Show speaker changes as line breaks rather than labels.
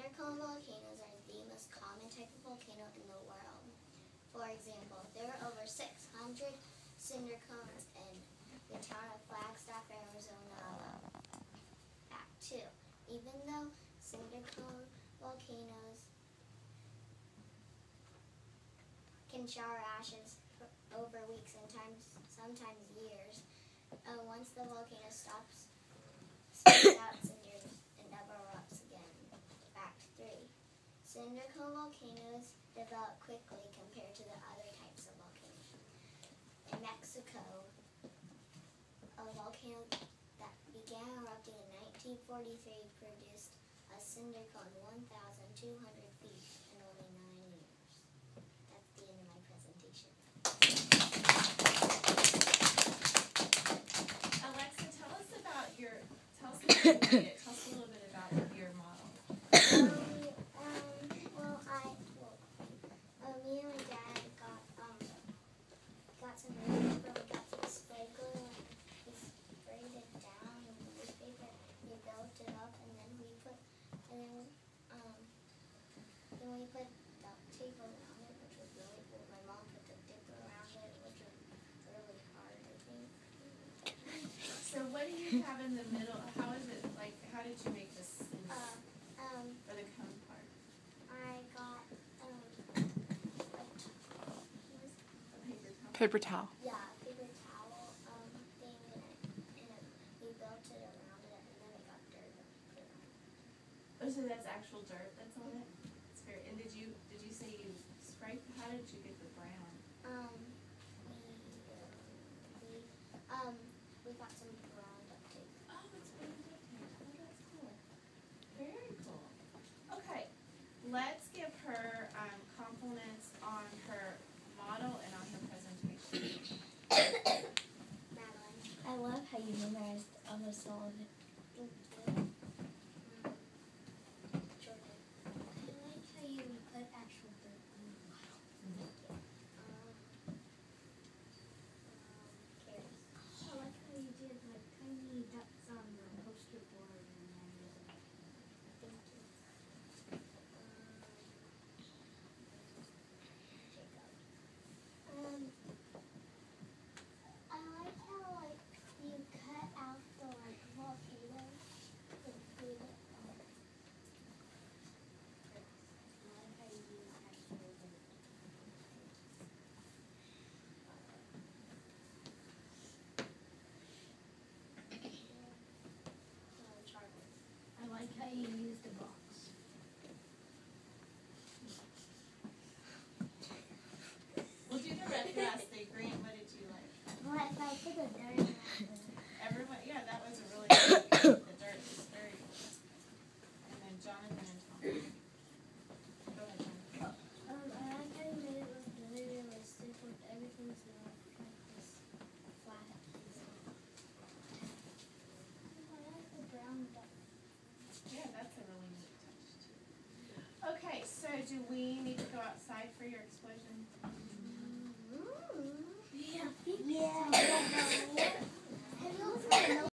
Cinder cone volcanoes are the most common type of volcano in the world. For example, there are over 600 cinder cones in the town of Flagstaff, Arizona. Fact 2. Even though cinder cone volcanoes can shower ashes for over weeks and times, sometimes years, uh, once the volcano stops Cinder volcanoes develop quickly compared to the other types of volcanoes. In Mexico, a volcano that began erupting in 1943 produced a cinder cone 1,200 feet in only nine years. That's the end of my presentation.
Alexa, tell us about your, tell us about your, tell us a little bit about your model.
um, um, well, I, well, uh, me and my dad got, um, got some newspaper, we got some spray glue, and we sprayed it down in the newspaper, we built it up, and then we put, and then, um, then we put duct tape around it, which was really cool. My mom put the dip around it, which was really hard, I think.
So what do you have in the middle? How is it, like, how did you make this, in-
Uh, um,
for the cone part?
I got, um, a t- was
A paper towel?
Paper towel.
Yeah, paper towel um and, it, and it, built it around it and then it got dirt put on it.
Oh, so that's actual dirt that's on it? It's and did you, did you say you sprayed, how did you get the brown?
Um, we, um, we, um, we got some brown duct tape.
Oh, it's brown duct tape. Oh, that's cool. Very cool. Okay, let's give her, um, compliments on her model and on her presentation.
Madeline.
I love how you memorized almost all of it.
Thank you. Mm. Jordan.
I like how you put actual dirt on the model.
Um, um, Karis.
I like how you did like tiny ducks on the poster board and then
Thank you. Um, Jacob. Um, I like how like you cut out the like volcano and made it. Um,
I like how you use actual dirt.
uh, Charlie.
I like how you used a box.
We'll do the red last thing. Grant, what did you like?
Well, if I put the dirt around it.
Everyone, yeah, that was a really good, the dirt is very good. And then Jonathan and Tom. Go ahead, Jonathan.
Um, I like how you made it look really realistic with everything's not like this flat. I like the brown duck.
Yeah, that's a really neat touch too. Okay, so do we need to go outside for your explosion?
Mm.
Yeah.
Yeah.